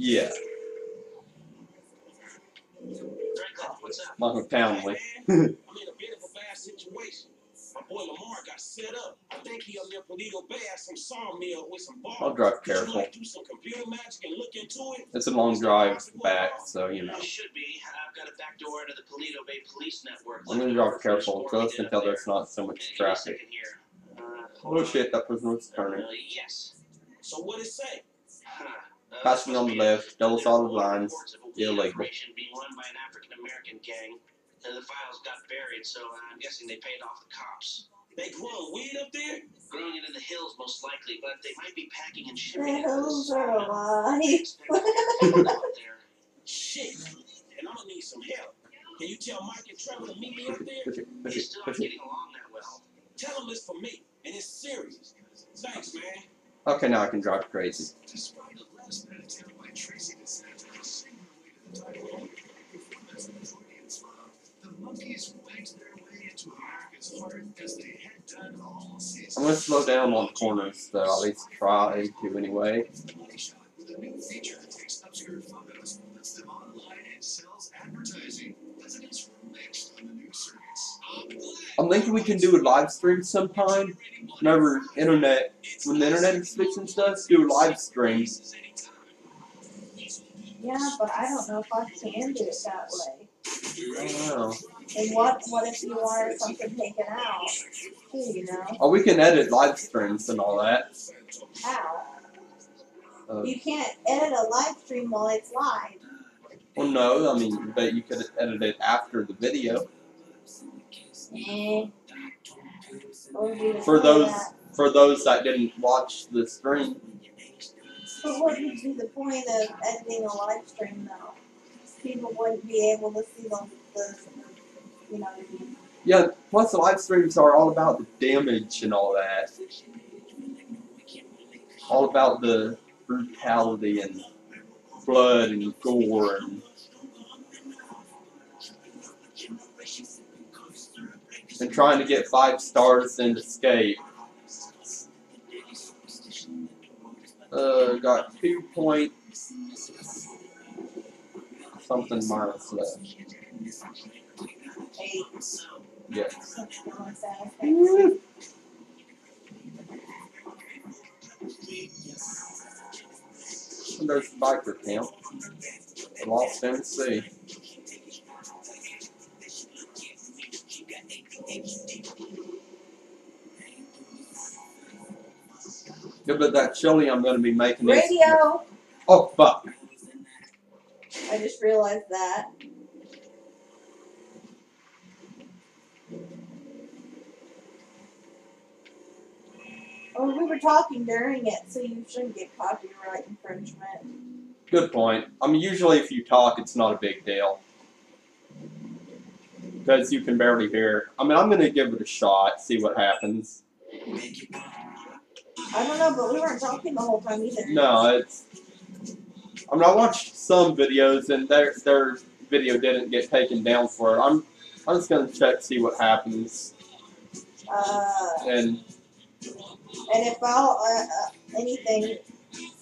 Yeah? Michael Townley. I'm in a bit of a bad situation. My boy Lamar got set up. I think he up near Paleto Bay at some sawmill with some bars. I'll drive careful. like, do some computer magic and look into it? It's a long drive back, so you know. It should be. I've got a back door to the Paleto Bay Police Network. I'm gonna drive careful just until there's not so much Give me a traffic. Uh, Oh shit, that person was turning. uh, yes. So what it say? Huh. Passing on the left, double solid lines, reports of a weed illegal. being run by an African American gang. And the files got buried, so I'm guessing they paid off the cops. They growing weed up there? Growing it in the hills, most likely, but they might be packing and The shipping it. hills are alive. out. Shit. And I'm gonna need some help. Can you tell Mike and Trevor to meet me up there? Push it, push They still aren't getting along that well. Tell them it's for me, and it's serious. Thanks, man. Okay, now I can drive crazy. Despite I'm gonna slow down on the corners, though. At least try to anyway. I'm thinking we can do a live stream sometime. Whenever internet, when the internet is fixing stuff, do a live stream. Yeah, but I don't know if I can do it that way. I don't know. And what what if you wanted something taken out? Too, you know? Oh, we can edit live streams and all that. How? Uh, You can't edit a live stream while it's live. well, no, I mean, but you could edit it after the video. Eh. Be For those, that? for those that didn't watch the stream, But what would be the point of editing a live stream though? People wouldn't be able to see the, the you know, the yeah. Plus, the live streams are all about the damage and all that. All about the brutality and blood and gore and and trying to get five stars and escape. Uh, got two point something miles left. that. And there's the biker camp. Lost MC. Yeah, but that chili I'm gonna be making is Radio. Oh fuck. I just realized that. Oh, we were talking during it, so you shouldn't get copyright infringement. Good point. I mean usually if you talk it's not a big deal. Because you can barely hear. I mean I'm gonna give it a shot, see what happens. I don't know, but we weren't talking the whole time either. No, it's. I mean, I watched some videos and their their video didn't get taken down for it. I'm I'm just gonna check see what happens Uh, and and if all uh, uh, anything,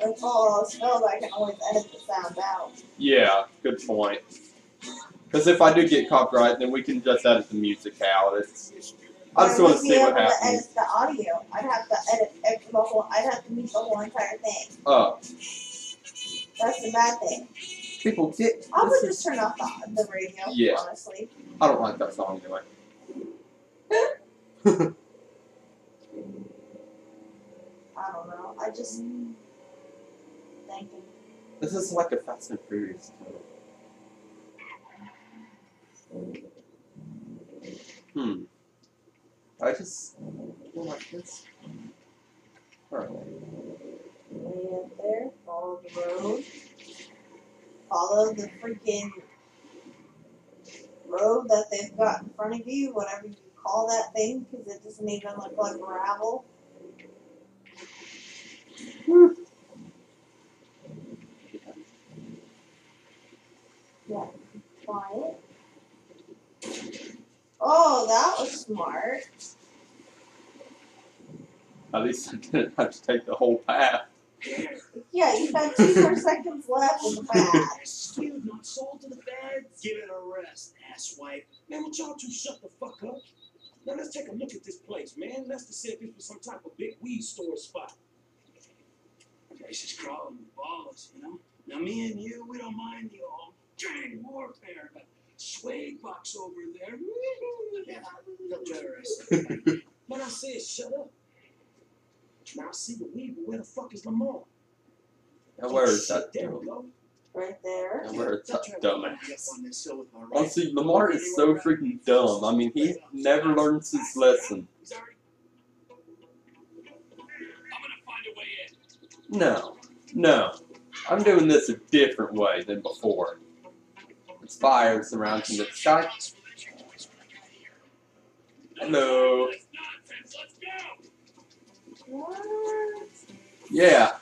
if all else fails, I can always edit the sound out. yeah, good point. Because if I do get copyright, then we can just edit the music out. It's I just want to we'd see be what able to happens. edit the audio. I'd have to edit ex- the whole. I'd have to mute the whole entire thing. Oh, That's the bad thing. people get. I would just is- turn off the, the radio. Yeah. Honestly. I don't like that song anyway. I don't know. I just thinking. This is like a Fast and Furious tone. Hmm. I just feel like this. Um, Alright. Way up there. Follow the road. Follow the freaking road that they've got in front of you, whatever you call that thing, because it doesn't even look like gravel. Hmm. Yeah, quiet. Oh, that was smart. At least I didn't have to take the whole path. Yeah, you've got two more seconds left in the match. Still not sold to the feds. Give it a rest, asswipe. Man, would y'all two shut the fuck up? Now let's take a look at this place, man. Lester said this was some type of big weed store spot. Place is crawling with balls, you know. Now me and you, we don't mind the old gang warfare, but swag box over there. Yeah, they'll terrorize it. But I said shut up. Now I see the weed, but where the fuck is Lamar? Now where is that? There dumb- we go. Right there. Now where is that dumbass? on this hill with my rifle. Honestly, Lamar is so freaking dumb. I mean, he never learns his lesson. He's already- I'm gonna find a way in. No, no. I'm doing this a different way than before. Fire surrounding the sky. Hello. That's nonsense. Let's go. What? Yeah.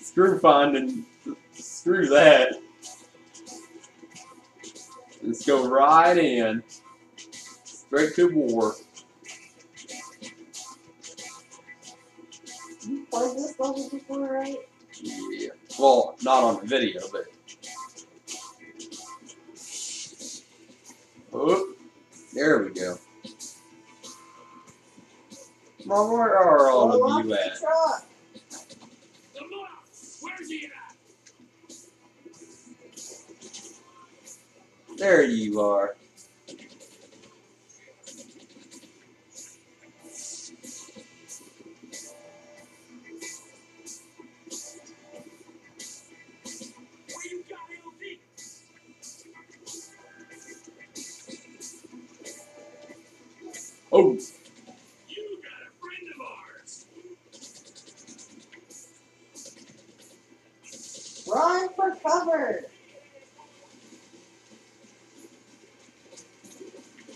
Screw finding. Screw that. Let's go right in. Straight to war. You played this level before, right? Yeah. Well, not on the video, but. Oh, there we go. Well, where are all Blow of you the at? truck. Lamar, where's he at? There you are. Oh, You got a friend of ours. Run for cover.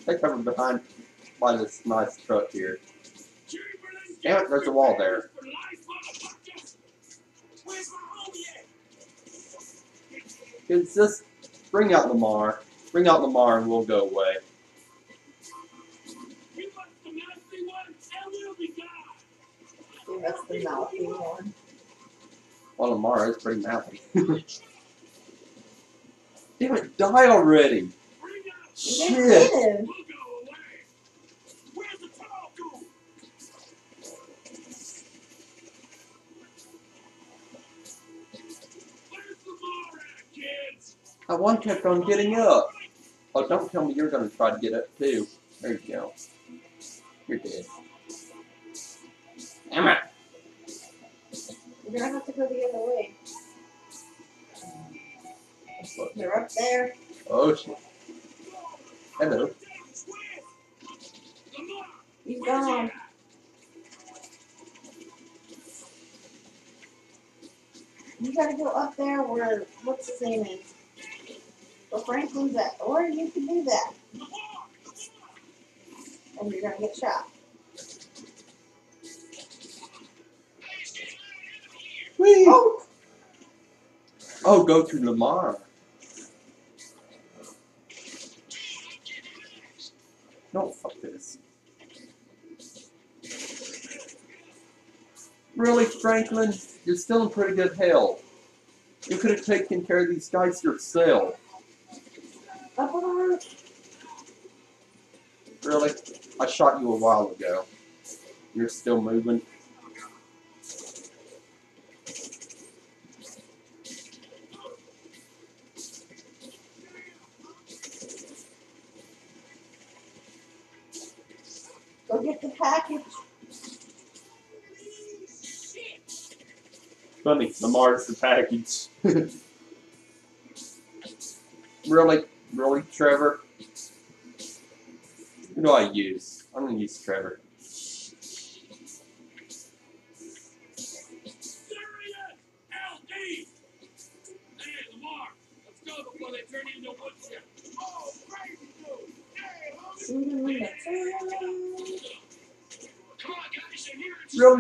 take cover behind by this nice truck here. Damn it, there's a wall there. It's just bring out Lamar. Bring out Lamar and we'll go away. That's the mouthy one. Well, Lamar is pretty mouthy. Damn it, die already! Bring out. You didn't Shit! hit him. We'll go away. Where's the tall dude? Where's Lamar at, kids? That one kept on getting up. Oh, don't tell me you're gonna try to get up too. There you go. You're dead. Damn it! You're gonna have to go the other way. Um, they're up there. Oh shit. Hello. He's gone. You gotta go up there where what's his name is. Where Franklin's at. Or you can do that. And you're gonna get shot. Whee! Oh! Oh, go to Lamar. No, fuck this. Really, Franklin? You're still in pretty good health. You could have taken care of these guys yourself. Up on the roof. Really? I shot you a while ago. You're still moving. Go get the package. Funny, Lamar's the package. really? Really, Trevor? Who do I use? I'm gonna use Trevor.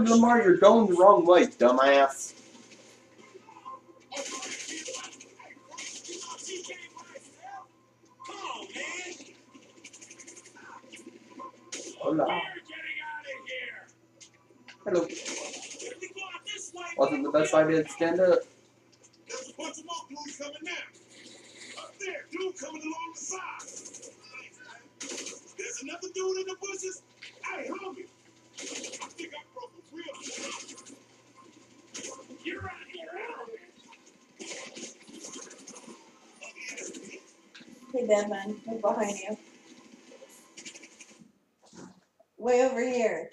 It's Lamar, you're going the wrong way, dumbass. Hola. Hello. Wasn't the best idea to stand up. Coming now. Up there, dude coming along the side. There's another dude in the bushes. Hey, homie. I think I broke. Hey Devin, we're behind you. Way over here.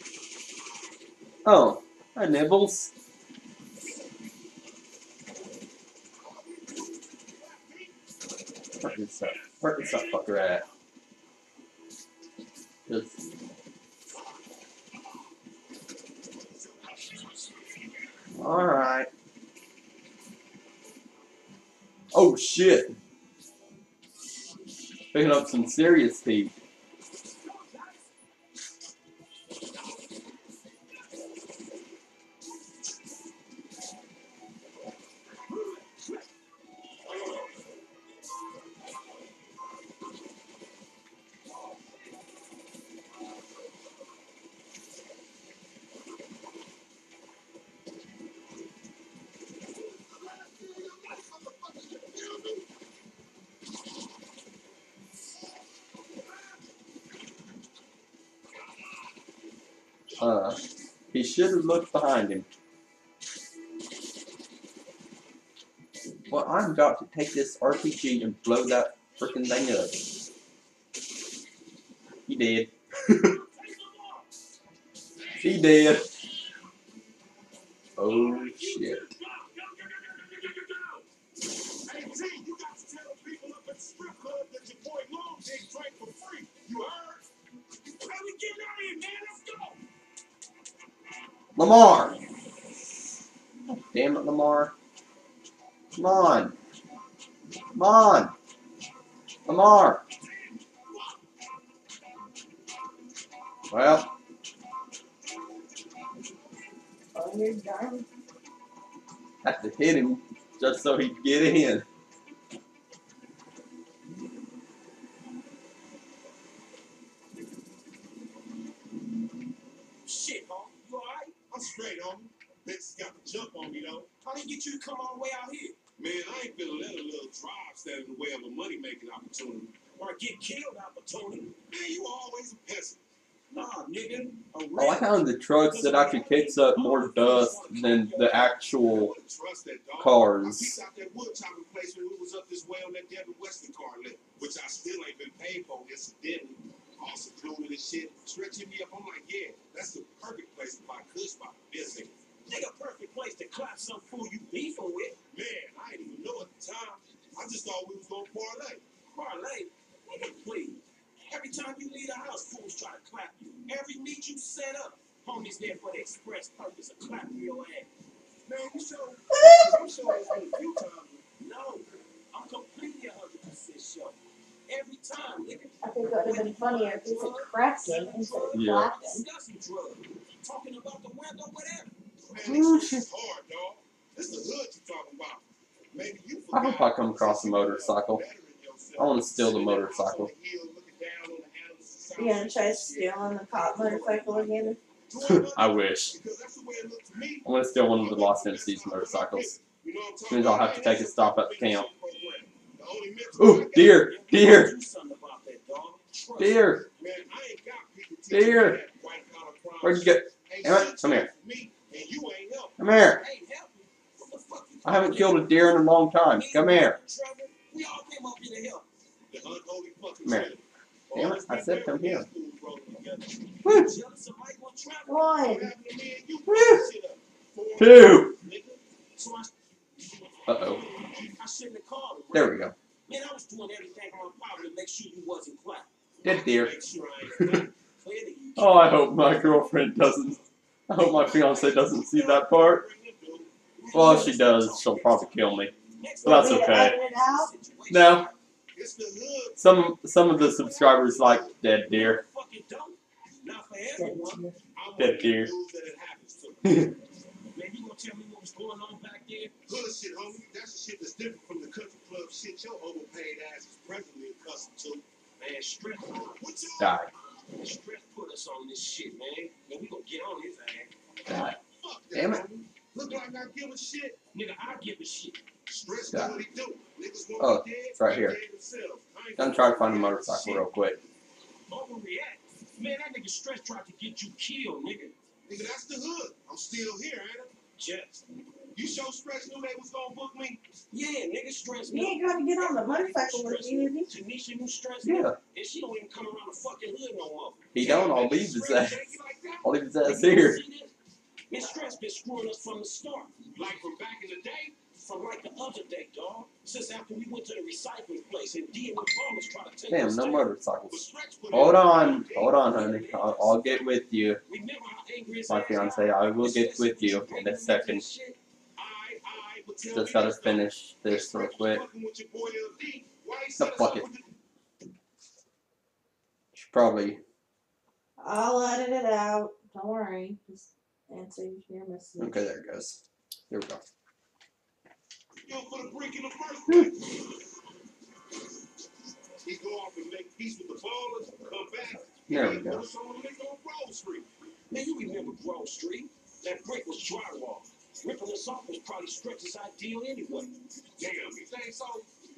Oh, hi Nibbles. Where is that? Where is that fucker at? Just. Alright. Oh shit! Picking up some serious heat. Uh, he should have looked behind him. Well, I'm about to take this RPG and blow that freaking thing up. He did. he did. Oh shit. Lamar! Damn it, Lamar. Come on. Come on. Lamar. Well, you're have to hit him just so he'd get in. Shit, homie. You straight. Bitch got the jump on me, though. How they get you to come all the way out here? Man, I ain't gonna let a little drive stand in the way of a money making opportunity. Or a get killed opportunity. Man, you always a peasant. Nah, nigga. I like how in the trucks it actually kicks up more dust than the actual. I cars. that wood chopping place when we was up this way on that Devin Weston car lit, which I still ain't been paid for incidentally. All secluded and shit, stretching me up. I'm like, yeah, that's the perfect place to buy kush by this nigga. Nigga, perfect to clap some fool you beefing with. Man, I didn't even know at the time. I just thought we was gonna parlay. Parlay? Nigga, please. Every time you leave the house, fools try to clap you. Every meet you set up, homies there for the express purpose of clapping your ass. Man, you sure? I'm sure it's been a few times. No, I'm completely 100% sure. Every time, nigga. I think it would have been funnier if he said cracking instead of Yeah. clapping. Discussing drugs. Talking about the weather, whatever. Man, shit. this is hard, dog. This is the hood you talking about. Maybe you I hope I come across a motorcycle. I wanna steal the motorcycle. You gonna try stealing the cop motorcycle again? I wish. I'm gonna steal one of the Lost MC's motorcycles. Which means I'll have to take a stop at the camp. Ooh, deer! Deer! Deer! Deer! Where'd you get? Come here. Come here. I haven't killed a deer in a long time. Come here. Come here. Damn it, I said come here. Woo! One. Woo! Two! Uh oh. There we go. Man, I was doing everything on my power to make sure you wasn't clapped. Dead deer. Make sure I ain't clapped. Clearly you Oh, I hope my girlfriend doesn't. I hope my fiance doesn't see that part. Well, if she does, she'll probably kill me. But that's okay. No, some some of the subscribers like dead deer. Dead deer. Man, you gonna tell me what was going on back there? Shit, homie. That's different from the country club shit your overpaid ass is accustomed to. Man, Die. Stretch put us on this shit, man. And we gonna get on his ass. Die. Fuck Damn it. Look like I give a shit, Nigga, I give a shit. Stretch Yeah. do what he do. Niggas Oh, want dead, it's right here. dead themselves. I ain't I'm gonna trying to find a motorcycle real quick. Overreact. Man, that nigga Stretch tried to get you killed, nigga. Nigga, that's the hood. I'm still here, ain't I? Just. You show Stretch knew they was gonna book me? Yeah, nigga, Stretch He me. ain't gonna get on the motorcycle with you, is he? Tanisha, you stress Yeah. And she don't even come around the fucking hood no more. he don't. I'll leave his ass. take you like that? I'll leave his ass here. Miss Stretch been screwing us from the start. Like from back in the day? From like the other day, dog. Since after we went to the recycling place and D and the farmers tried to take Damn, no motorcycles. Hold on, hold on, honey. I'll, I'll get with you, Remember how angry his my fiance. I will get with you in a second. Shit. I, I, but tell Just gotta finish this real quick. Fucking with your boy LD. Why he No, fuck it. Should probably. I'll edit it out. Don't worry. Just answer your message. Okay, there it goes. Here we go. Yo, for the brick in the first place. He go off and make peace with the ballers, come back. There we go. put us on the nigga on Grove Street. Man, you remember Grove Street? That brick was drywall. Ripping us off was probably Stretch's ideal anyway. Damn, you think so?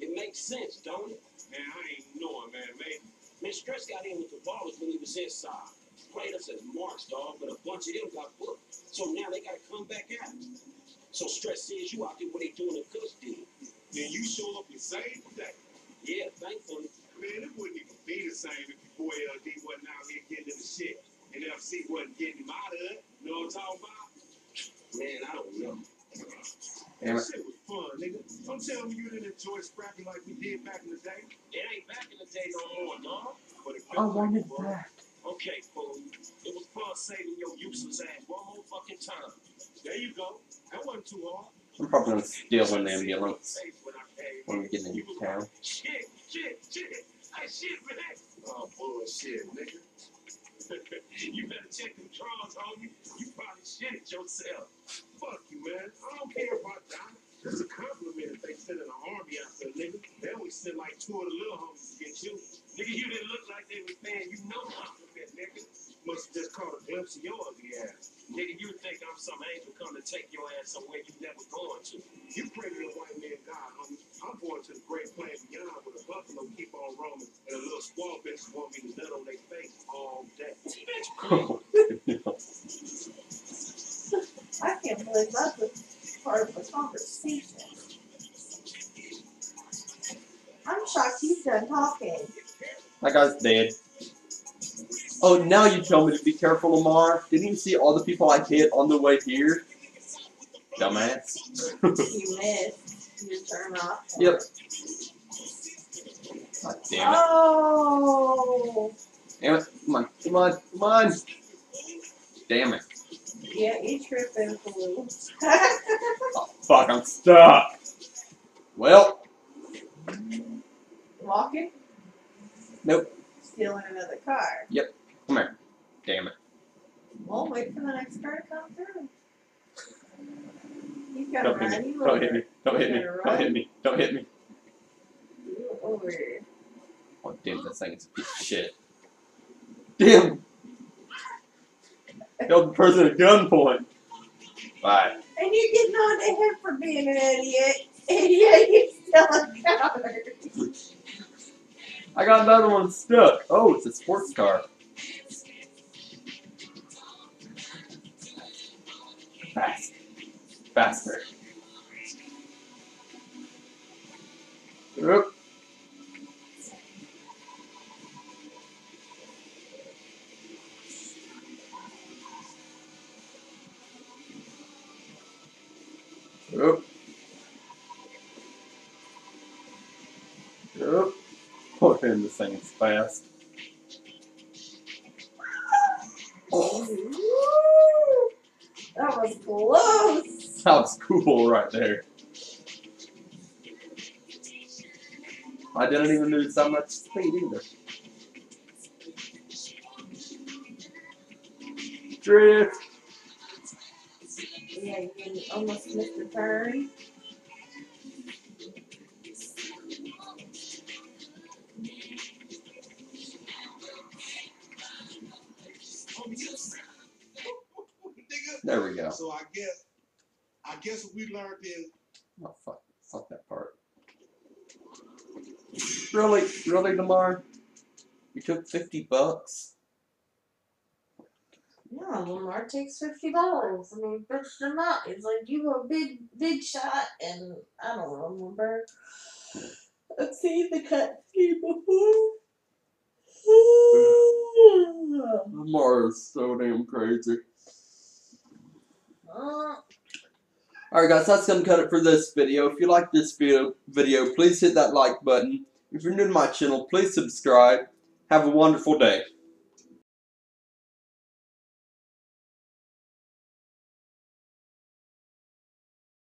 It makes sense, don't it? Man, I ain't knowing, man, man. Man, Stretch got in with the ballers when he was inside. Played us as marks, dog, but a bunch of them got booked. So now they gotta come back out. So Stretch says you out there what they doing a Kush deal. Then you show up the same day. Yeah, thankfully. Man, it wouldn't even be the same if your boy LD wasn't out here getting in the shit. And FC wasn't getting him out of it. You know what I'm talking about? Man, I don't know. Damn that it. shit was fun, nigga. Don't tell me you didn't enjoy scrapping like we did back in the day. It ain't back in the day no more, dog. But it oh, I felt like wanted it was. that. Okay, fool. It was fun saving your useless ass one more fucking time. There you go. That wasn't too hard. I'm probably gonna steal an ambulance Face when I came. when we get into town. Shit, shit, shit. Hey, shit, man. Oh, bullshit, nigga. You better check them drawers, homie. You probably shit it yourself. Fuck you, man. I don't care about that. It's a compliment if they send an army out there, nigga. They only send like two of the little homies to get you. Nigga, you didn't look like they was paying you no compliment, nigga. Must have just caught a glimpse of your ugly ass. Nigga, you think I'm some angel come to take your ass somewhere you never going to. You pray to the white man God, homie. I'm going to the great plain beyond where the buffalo keep on roaming and the little squaw bitches want me to nut on their face all day. I can't believe that was part of the conversation. I'm shocked he's done talking. that guy's dead. Oh, now you tell me to be careful, Lamar. Didn't you see all the people I hit on the way here? Dumbass. You missed your turn off. Yep. God damn it. Oh, Damn it. Come on. Come on. Come on. Damn it. yeah, you tripping, blue. Oh, fuck, I'm stuck. Well, Walking? Nope. Stealing another car. Come here. Damn it. Well, wait for the next car to come through. Don't hit run. me. You Don't hit me. Don't hit me. Don't hit me. Don't hit me. You over. Oh, damn, this thing is a piece of shit. Damn. Held the person at gunpoint. Bye. And you're getting on to him for being an idiot. Yet you still a coward. I got another one stuck. Oh, it's a sports car. Fast. Faster. Oop. Oop. Oop. Oh, damn, this thing is fast. Oh, was close. was cool right there. I didn't even lose that much speed either. Drift. Yeah, you almost missed the turn. There we go. So I guess I guess what we learned is Oh fuck, fuck that part. Really, really, Lamar? You took fifty bucks. Yeah, Lamar takes fifty dollars. I mean, bitch them out. He's like, you a big, big shot, and I don't remember. I've seen the cut scene before. Lamar is so damn crazy. Alright guys, that's gonna cut it for this video. If you like this video, video, please hit that like button. If you're new to my channel, please subscribe. Have a wonderful day.